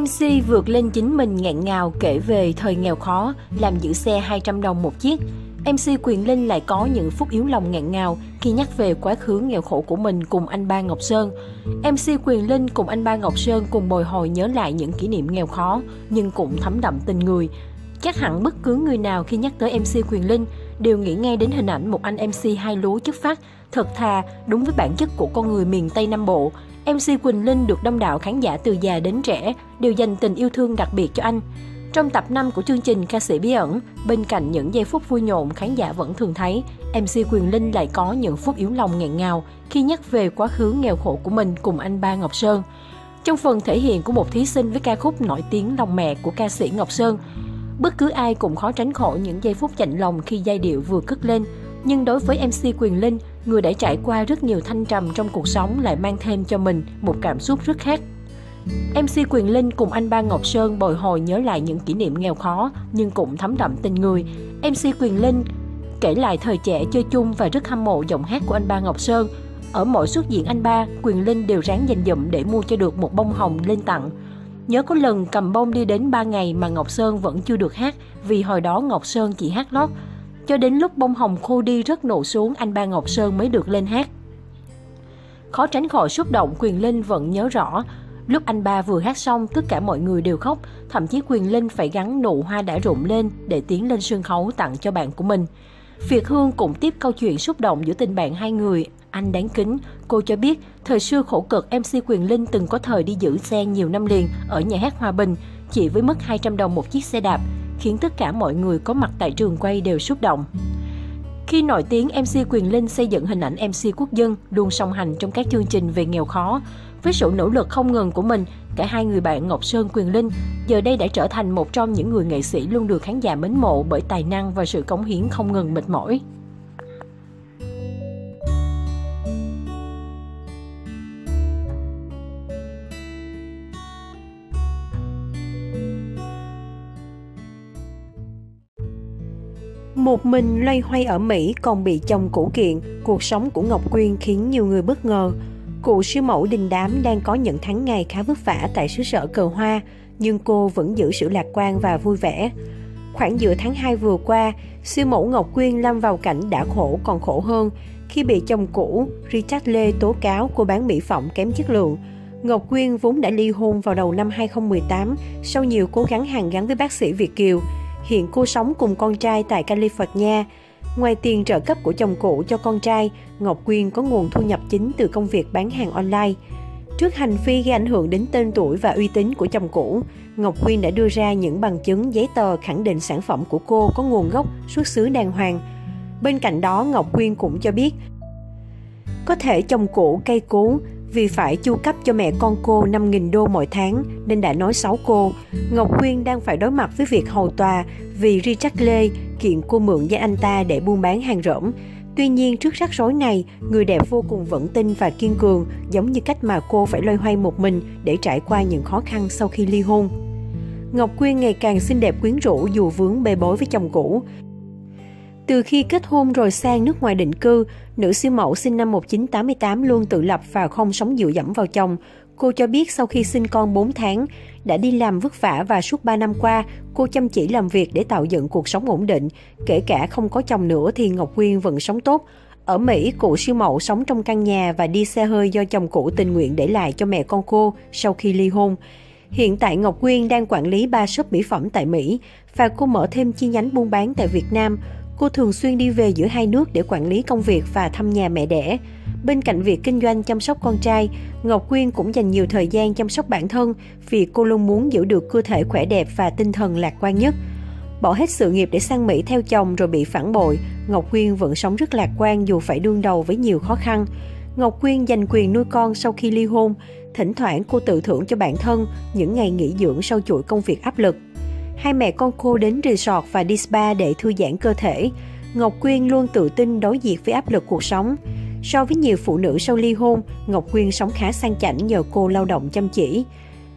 MC vượt lên chính mình ngạn ngào kể về thời nghèo khó, làm giữ xe 200 đồng một chiếc. MC Quyền Linh lại có những phút yếu lòng ngạn ngào khi nhắc về quá khứ nghèo khổ của mình cùng anh Ba Ngọc Sơn. MC Quyền Linh cùng anh Ba Ngọc Sơn cùng bồi hồi nhớ lại những kỷ niệm nghèo khó nhưng cũng thấm đậm tình người. Chắc hẳn bất cứ người nào khi nhắc tới MC Quyền Linh đều nghĩ ngay đến hình ảnh một anh MC hai lúa chất phát, thật thà, đúng với bản chất của con người miền Tây Nam Bộ. MC Quỳnh Linh được đông đảo khán giả từ già đến trẻ đều dành tình yêu thương đặc biệt cho anh. Trong tập 5 của chương trình Ca sĩ bí ẩn, bên cạnh những giây phút vui nhộn khán giả vẫn thường thấy, MC Quyền Linh lại có những phút yếu lòng nghẹn ngào khi nhắc về quá khứ nghèo khổ của mình cùng anh ba Ngọc Sơn. Trong phần thể hiện của một thí sinh với ca khúc nổi tiếng lòng mẹ của ca sĩ Ngọc Sơn, bất cứ ai cũng khó tránh khỏi những giây phút chạnh lòng khi giai điệu vừa cất lên. Nhưng đối với MC Quyền Linh, người đã trải qua rất nhiều thanh trầm trong cuộc sống lại mang thêm cho mình một cảm xúc rất khác. MC Quyền Linh cùng anh Ba Ngọc Sơn bồi hồi nhớ lại những kỷ niệm nghèo khó nhưng cũng thấm đậm tình người. MC Quyền Linh kể lại thời trẻ chơi chung và rất hâm mộ giọng hát của anh Ba Ngọc Sơn. Ở mỗi xuất diễn anh Ba, Quyền Linh đều ráng dành dụm để mua cho được một bông hồng lên tặng. Nhớ có lần cầm bông đi đến 3 ngày mà Ngọc Sơn vẫn chưa được hát vì hồi đó Ngọc Sơn chỉ hát lót. Cho đến lúc bông hồng khô đi rất nổ xuống anh ba Ngọc Sơn mới được lên hát. Khó tránh khỏi xúc động, Quyền Linh vẫn nhớ rõ. Lúc anh ba vừa hát xong, tất cả mọi người đều khóc, thậm chí Quyền Linh phải gắn nụ hoa đã rụng lên để tiến lên sân khấu tặng cho bạn của mình. Việt Hương cũng tiếp câu chuyện xúc động giữa tình bạn hai người. Anh đáng kính, cô cho biết thời xưa khổ cực MC Quyền Linh từng có thời đi giữ xe nhiều năm liền ở nhà hát Hòa Bình, chỉ với mức 200 đồng một chiếc xe đạp khiến tất cả mọi người có mặt tại trường quay đều xúc động. Khi nổi tiếng, MC Quyền Linh xây dựng hình ảnh MC quốc dân luôn song hành trong các chương trình về nghèo khó. Với sự nỗ lực không ngừng của mình, cả hai người bạn Ngọc Sơn Quyền Linh giờ đây đã trở thành một trong những người nghệ sĩ luôn được khán giả mến mộ bởi tài năng và sự cống hiến không ngừng mệt mỏi. Một mình loay hoay ở Mỹ còn bị chồng cũ kiện, cuộc sống của Ngọc Quyên khiến nhiều người bất ngờ. Cụ siêu mẫu đình đám đang có những tháng ngày khá vất vả tại xứ sở cờ hoa, nhưng cô vẫn giữ sự lạc quan và vui vẻ. Khoảng giữa tháng 2 vừa qua, siêu mẫu Ngọc Quyên lâm vào cảnh đã khổ còn khổ hơn khi bị chồng cũ Richard Lê tố cáo cô bán mỹ phẩm kém chất lượng. Ngọc Quyên vốn đã ly hôn vào đầu năm 2018 sau nhiều cố gắng hàn gắn với bác sĩ Việt Kiều. Hiện cô sống cùng con trai tại California. Ngoài tiền trợ cấp của chồng cũ cho con trai, Ngọc Quyên có nguồn thu nhập chính từ công việc bán hàng online. Trước hành vi gây ảnh hưởng đến tên tuổi và uy tín của chồng cũ, Ngọc Quyên đã đưa ra những bằng chứng giấy tờ khẳng định sản phẩm của cô có nguồn gốc xuất xứ đàng hoàng. Bên cạnh đó, Ngọc Quyên cũng cho biết có thể chồng cũ cây cú vì phải chu cấp cho mẹ con cô 5.000 đô mỗi tháng nên đã nói xấu cô. Ngọc Quyên đang phải đối mặt với việc hầu tòa vì Richard Lê kiện cô mượn danh anh ta để buôn bán hàng rỗng. Tuy nhiên trước rắc rối này, người đẹp vô cùng vững tin và kiên cường, giống như cách mà cô phải loay hoay một mình để trải qua những khó khăn sau khi ly hôn. Ngọc Quyên ngày càng xinh đẹp quyến rũ dù vướng bê bối với chồng cũ. Từ khi kết hôn rồi sang nước ngoài định cư, nữ siêu mẫu sinh năm 1988 luôn tự lập và không sống dựa dẫm vào chồng. Cô cho biết sau khi sinh con 4 tháng, đã đi làm vất vả và suốt 3 năm qua, cô chăm chỉ làm việc để tạo dựng cuộc sống ổn định. Kể cả không có chồng nữa thì Ngọc Quyên vẫn sống tốt. Ở Mỹ, cụ siêu mẫu sống trong căn nhà và đi xe hơi do chồng cũ tình nguyện để lại cho mẹ con cô sau khi ly hôn. Hiện tại Ngọc Quyên đang quản lý ba shop mỹ phẩm tại Mỹ và cô mở thêm chi nhánh buôn bán tại Việt Nam. Cô thường xuyên đi về giữa hai nước để quản lý công việc và thăm nhà mẹ đẻ. Bên cạnh việc kinh doanh chăm sóc con trai, Ngọc Quyên cũng dành nhiều thời gian chăm sóc bản thân vì cô luôn muốn giữ được cơ thể khỏe đẹp và tinh thần lạc quan nhất. Bỏ hết sự nghiệp để sang Mỹ theo chồng rồi bị phản bội, Ngọc Quyên vẫn sống rất lạc quan dù phải đương đầu với nhiều khó khăn. Ngọc Quyên giành quyền nuôi con sau khi ly hôn, thỉnh thoảng cô tự thưởng cho bản thân những ngày nghỉ dưỡng sau chuỗi công việc áp lực hai mẹ con cô đến resort và đi spa để thư giãn cơ thể. Ngọc Quyên luôn tự tin đối diện với áp lực cuộc sống. So với nhiều phụ nữ sau ly hôn, Ngọc Quyên sống khá sang chảnh nhờ cô lao động chăm chỉ.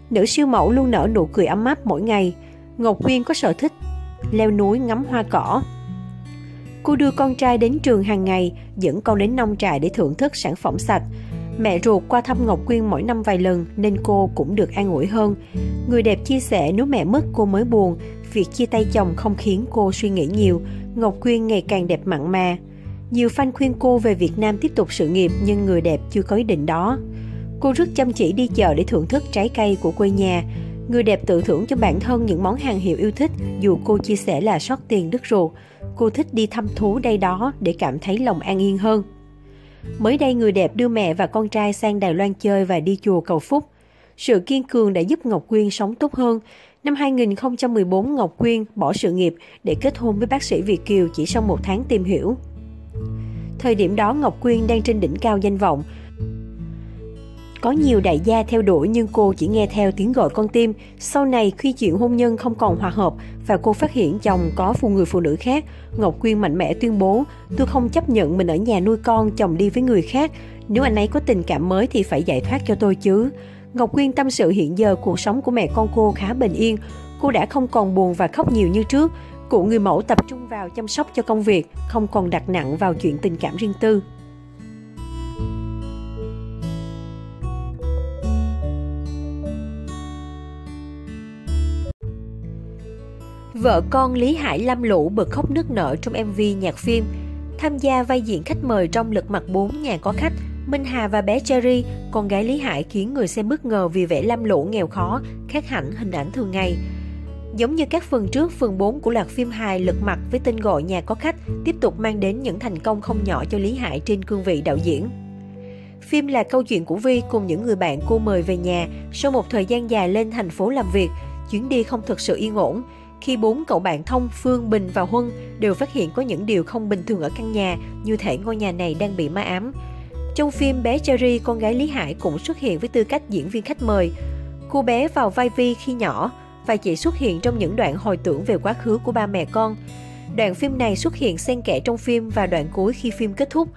Nữ siêu mẫu luôn nở nụ cười ấm áp mỗi ngày. Ngọc Quyên có sở thích leo núi ngắm hoa cỏ. Cô đưa con trai đến trường hàng ngày, dẫn con đến nông trại để thưởng thức sản phẩm sạch. Mẹ ruột qua thăm Ngọc Quyên mỗi năm vài lần nên cô cũng được an ủi hơn. Người đẹp chia sẻ nếu mẹ mất cô mới buồn, việc chia tay chồng không khiến cô suy nghĩ nhiều. Ngọc Quyên ngày càng đẹp mặn mà. Nhiều fan khuyên cô về Việt Nam tiếp tục sự nghiệp nhưng người đẹp chưa có ý định đó. Cô rất chăm chỉ đi chợ để thưởng thức trái cây của quê nhà. Người đẹp tự thưởng cho bản thân những món hàng hiệu yêu thích dù cô chia sẻ là sót tiền đứt ruột. Cô thích đi thăm thú đây đó để cảm thấy lòng an yên hơn. Mới đây người đẹp đưa mẹ và con trai sang Đài Loan chơi và đi chùa cầu phúc. Sự kiên cường đã giúp Ngọc Quyên sống tốt hơn. Năm 2014, Ngọc Quyên bỏ sự nghiệp để kết hôn với bác sĩ Việt Kiều chỉ sau một tháng tìm hiểu. Thời điểm đó Ngọc Quyên đang trên đỉnh cao danh vọng, có nhiều đại gia theo đuổi nhưng cô chỉ nghe theo tiếng gọi con tim. Sau này khi chuyện hôn nhân không còn hòa hợp và cô phát hiện chồng có phụ người phụ nữ khác, Ngọc Quyên mạnh mẽ tuyên bố tôi không chấp nhận mình ở nhà nuôi con, chồng đi với người khác. Nếu anh ấy có tình cảm mới thì phải giải thoát cho tôi chứ. Ngọc Quyên tâm sự hiện giờ cuộc sống của mẹ con cô khá bình yên. Cô đã không còn buồn và khóc nhiều như trước. Cụ người mẫu tập trung vào chăm sóc cho công việc, không còn đặt nặng vào chuyện tình cảm riêng tư. Vợ con Lý Hải Lam Lũ bật khóc nức nở trong MV nhạc phim. Tham gia vai diễn khách mời trong lật mặt 4 nhà có khách, Minh Hà và bé Cherry, con gái Lý Hải khiến người xem bất ngờ vì vẻ Lam Lũ nghèo khó, khác hẳn hình ảnh thường ngày. Giống như các phần trước, phần 4 của loạt phim hài Lật Mặt với tên gọi Nhà có khách tiếp tục mang đến những thành công không nhỏ cho Lý Hải trên cương vị đạo diễn. Phim là câu chuyện của Vi cùng những người bạn cô mời về nhà sau một thời gian dài lên thành phố làm việc, chuyến đi không thực sự yên ổn. Khi bốn cậu bạn Thông, Phương, Bình và Huân đều phát hiện có những điều không bình thường ở căn nhà, như thể ngôi nhà này đang bị ma ám. Trong phim, bé Cherry, con gái Lý Hải cũng xuất hiện với tư cách diễn viên khách mời. Cô bé vào vai Vi khi nhỏ và chỉ xuất hiện trong những đoạn hồi tưởng về quá khứ của ba mẹ con. Đoạn phim này xuất hiện xen kẽ trong phim và đoạn cuối khi phim kết thúc.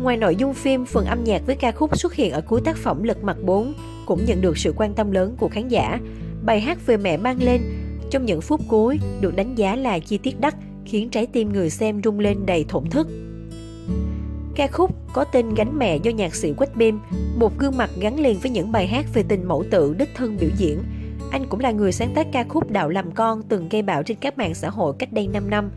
Ngoài nội dung phim, phần âm nhạc với ca khúc xuất hiện ở cuối tác phẩm Lật Mặt 4 cũng nhận được sự quan tâm lớn của khán giả. Bài hát về mẹ mang lên trong những phút cuối được đánh giá là chi tiết đắt khiến trái tim người xem rung lên đầy thổn thức. Ca khúc có tên Gánh mẹ do nhạc sĩ Quách Bim, một gương mặt gắn liền với những bài hát về tình mẫu tử đích thân biểu diễn. Anh cũng là người sáng tác ca khúc Đạo làm con từng gây bão trên các mạng xã hội cách đây 5 năm.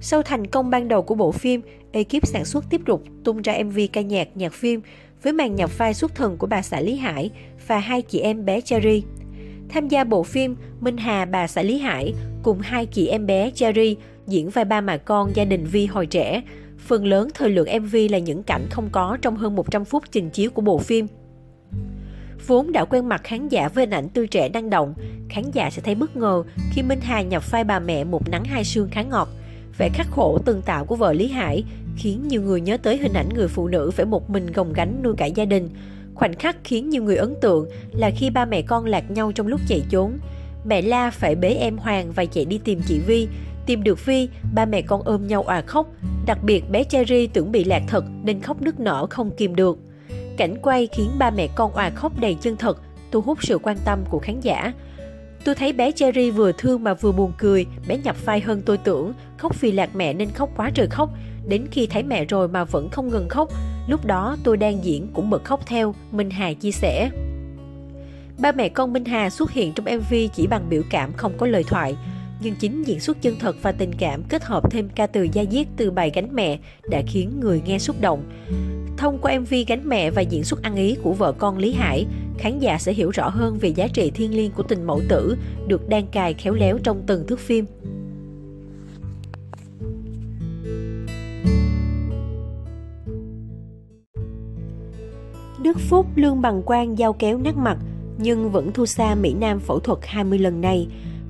Sau thành công ban đầu của bộ phim, ekip sản xuất tiếp tục tung ra MV ca nhạc nhạc phim với màn nhập vai xuất thần của bà xã Lý Hải và hai chị em bé Cherry. Tham gia bộ phim, Minh Hà bà xã Lý Hải cùng hai chị em bé Cherry diễn vai ba mẹ con gia đình Vi hồi trẻ. Phần lớn thời lượng MV là những cảnh không có trong hơn 100 phút trình chiếu của bộ phim. Vốn đã quen mặt khán giả với hình ảnh tươi trẻ năng động, khán giả sẽ thấy bất ngờ khi Minh Hà nhập vai bà mẹ một nắng hai sương khá ngọt. Vẻ khắc khổ từng tạo của vợ Lý Hải khiến nhiều người nhớ tới hình ảnh người phụ nữ phải một mình gồng gánh nuôi cả gia đình, Khoảnh khắc khiến nhiều người ấn tượng là khi ba mẹ con lạc nhau trong lúc chạy trốn. Mẹ La phải bế em Hoàng và chạy đi tìm chị Vi. Tìm được Vi, ba mẹ con ôm nhau òa khóc. Đặc biệt bé Cherry tưởng bị lạc thật nên khóc nức nở không kìm được. Cảnh quay khiến ba mẹ con òa khóc đầy chân thật, thu hút sự quan tâm của khán giả. Tôi thấy bé Cherry vừa thương mà vừa buồn cười, bé nhập vai hơn tôi tưởng, khóc vì lạc mẹ nên khóc quá trời khóc. Đến khi thấy mẹ rồi mà vẫn không ngừng khóc, lúc đó tôi đang diễn cũng bật khóc theo, Minh Hà chia sẻ. Ba mẹ con Minh Hà xuất hiện trong MV chỉ bằng biểu cảm không có lời thoại, nhưng chính diễn xuất chân thật và tình cảm kết hợp thêm ca từ gia diết từ bài gánh mẹ đã khiến người nghe xúc động. Thông qua MV gánh mẹ và diễn xuất ăn ý của vợ con Lý Hải, khán giả sẽ hiểu rõ hơn về giá trị thiêng liêng của tình mẫu tử được đan cài khéo léo trong từng thước phim. Đức Phúc lương bằng quan giao kéo nát mặt, nhưng vẫn thua xa Mỹ Nam phẫu thuật 20 lần này.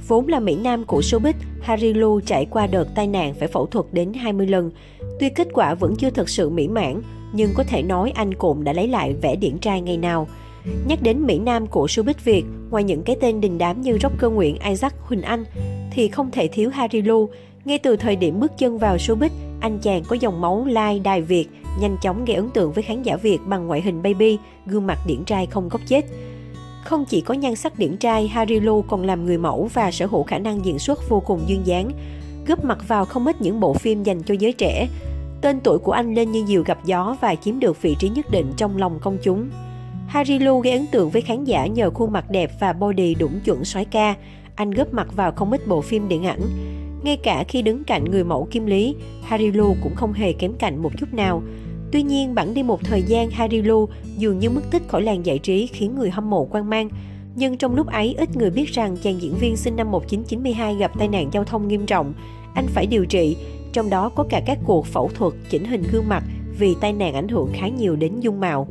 Vốn là Mỹ Nam của showbiz, Harry Lu trải qua đợt tai nạn phải phẫu thuật đến 20 lần. Tuy kết quả vẫn chưa thật sự mỹ mãn, nhưng có thể nói anh cũng đã lấy lại vẻ điển trai ngày nào. Nhắc đến Mỹ Nam của showbiz Việt, ngoài những cái tên đình đám như rocker Nguyễn Isaac Huỳnh Anh, thì không thể thiếu Harry Lu. Ngay từ thời điểm bước chân vào showbiz, anh chàng có dòng máu lai đài Việt, nhanh chóng gây ấn tượng với khán giả Việt bằng ngoại hình baby, gương mặt điển trai không góc chết. Không chỉ có nhan sắc điển trai, Harilo còn làm người mẫu và sở hữu khả năng diễn xuất vô cùng duyên dáng, góp mặt vào không ít những bộ phim dành cho giới trẻ. Tên tuổi của anh lên như diều gặp gió và chiếm được vị trí nhất định trong lòng công chúng. Harilu gây ấn tượng với khán giả nhờ khuôn mặt đẹp và body đúng chuẩn soái ca. Anh góp mặt vào không ít bộ phim điện ảnh. Ngay cả khi đứng cạnh người mẫu Kim Lý, Harilu cũng không hề kém cạnh một chút nào. Tuy nhiên, bẵng đi một thời gian, Harilu dường như mất tích khỏi làng giải trí khiến người hâm mộ quan mang. Nhưng trong lúc ấy, ít người biết rằng chàng diễn viên sinh năm 1992 gặp tai nạn giao thông nghiêm trọng. Anh phải điều trị, trong đó có cả các cuộc phẫu thuật chỉnh hình gương mặt vì tai nạn ảnh hưởng khá nhiều đến dung mạo.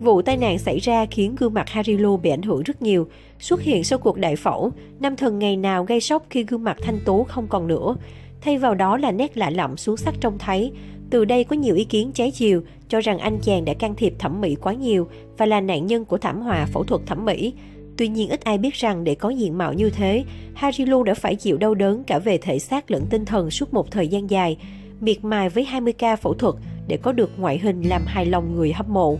Vụ tai nạn xảy ra khiến gương mặt Harilu bị ảnh hưởng rất nhiều. Xuất hiện sau cuộc đại phẫu, nam thần ngày nào gây sốc khi gương mặt thanh tú không còn nữa. Thay vào đó là nét lạ lẫm xuống sắc trông thấy. Từ đây có nhiều ý kiến trái chiều cho rằng anh chàng đã can thiệp thẩm mỹ quá nhiều và là nạn nhân của thảm họa phẫu thuật thẩm mỹ. Tuy nhiên ít ai biết rằng để có diện mạo như thế, Harilu đã phải chịu đau đớn cả về thể xác lẫn tinh thần suốt một thời gian dài, miệt mài với 20 ca phẫu thuật để có được ngoại hình làm hài lòng người hâm mộ.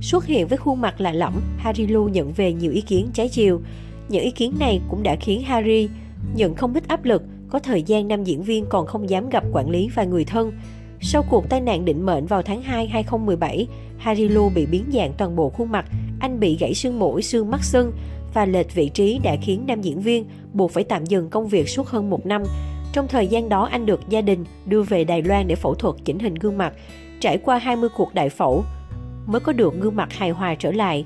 Xuất hiện với khuôn mặt lạ lẫm, Harilu nhận về nhiều ý kiến trái chiều. Những ý kiến này cũng đã khiến Harry nhận không ít áp lực, có thời gian nam diễn viên còn không dám gặp quản lý và người thân. Sau cuộc tai nạn định mệnh vào tháng 2 2017, Harilu bị biến dạng toàn bộ khuôn mặt, anh bị gãy xương mũi, xương mắt sưng và lệch vị trí đã khiến nam diễn viên buộc phải tạm dừng công việc suốt hơn một năm. Trong thời gian đó, anh được gia đình đưa về Đài Loan để phẫu thuật chỉnh hình gương mặt. Trải qua 20 cuộc đại phẫu, mới có được gương mặt hài hòa trở lại.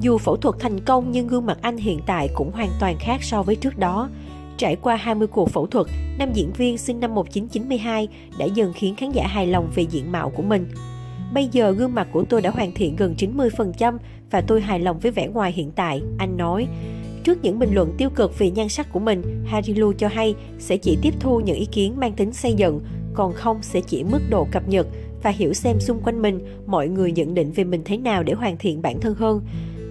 Dù phẫu thuật thành công nhưng gương mặt anh hiện tại cũng hoàn toàn khác so với trước đó. Trải qua 20 cuộc phẫu thuật, nam diễn viên sinh năm 1992 đã dần khiến khán giả hài lòng về diện mạo của mình. Bây giờ gương mặt của tôi đã hoàn thiện gần 90% và tôi hài lòng với vẻ ngoài hiện tại, anh nói. Trước những bình luận tiêu cực về nhan sắc của mình, Harilu cho hay sẽ chỉ tiếp thu những ý kiến mang tính xây dựng, còn không sẽ chỉ mức độ cập nhật và hiểu xem xung quanh mình mọi người nhận định về mình thế nào để hoàn thiện bản thân hơn.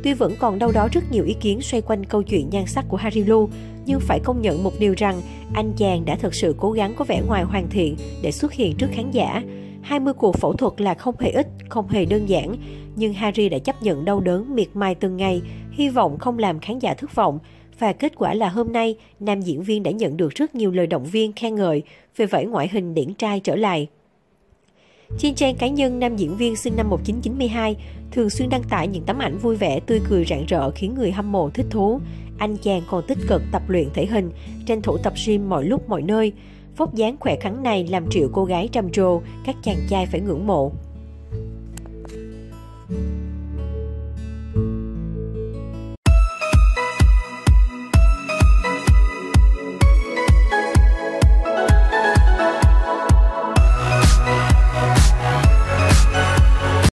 Tuy vẫn còn đâu đó rất nhiều ý kiến xoay quanh câu chuyện nhan sắc của Harry Lu, nhưng phải công nhận một điều rằng anh chàng đã thực sự cố gắng có vẻ ngoài hoàn thiện để xuất hiện trước khán giả. 20 cuộc phẫu thuật là không hề ít, không hề đơn giản, nhưng Harry đã chấp nhận đau đớn miệt mài từng ngày, hy vọng không làm khán giả thất vọng. Và kết quả là hôm nay, nam diễn viên đã nhận được rất nhiều lời động viên khen ngợi về vẻ ngoại hình điển trai trở lại. Trên trang cá nhân, nam diễn viên sinh năm 1992 thường xuyên đăng tải những tấm ảnh vui vẻ, tươi cười rạng rỡ khiến người hâm mộ thích thú. Anh chàng còn tích cực tập luyện thể hình, tranh thủ tập gym mọi lúc mọi nơi. Phóc dáng khỏe khắn này làm triệu cô gái trầm trồ, các chàng trai phải ngưỡng mộ.